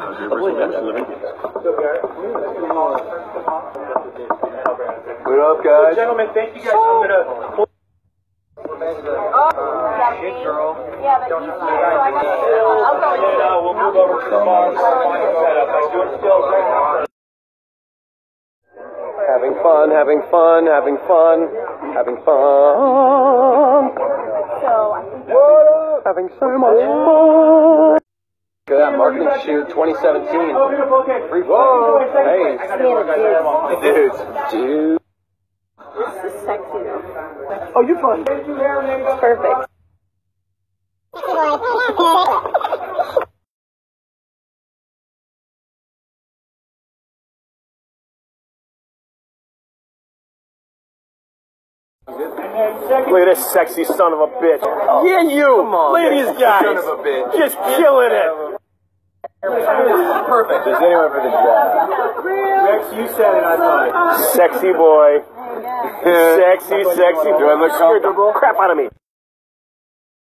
What up, guys? Gentlemen, thank you guys. I'm gonna. Shit, girl. Yeah, but he's so I gotta, I'll go And uh, we'll move over to the bar. Final setup. I'm doing stills right now. Having fun, having fun, having fun, having fun. So, I think What up? Having so much fun. Look at that marketing shoot 2017. Oh, beautiful. Okay. Free Whoa, hey, I got it. I got it. dude. this is sexy. Oh, you're fun. Perfect. Look at this sexy son of a bitch. Oh, yeah, you. Look at these guys. Son of a bitch. Just killing it. Perfect. There's anyone for the job. Rex, you said it. I thought it. Sexy boy. Sexy, sexy. Do I look comfortable? Crap out of me.